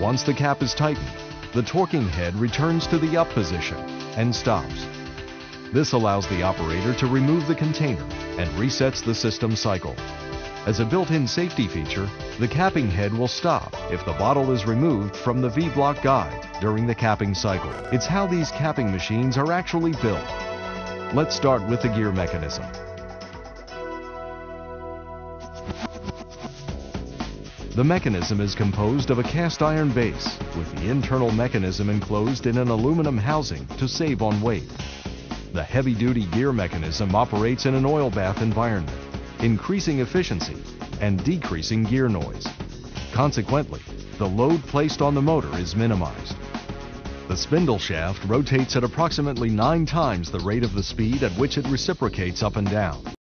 Once the cap is tightened, the torquing head returns to the up position and stops. This allows the operator to remove the container and resets the system cycle. As a built-in safety feature, the capping head will stop if the bottle is removed from the V-block guide during the capping cycle. It's how these capping machines are actually built. Let's start with the gear mechanism. The mechanism is composed of a cast iron base with the internal mechanism enclosed in an aluminum housing to save on weight. The heavy-duty gear mechanism operates in an oil bath environment, increasing efficiency and decreasing gear noise. Consequently, the load placed on the motor is minimized. The spindle shaft rotates at approximately nine times the rate of the speed at which it reciprocates up and down.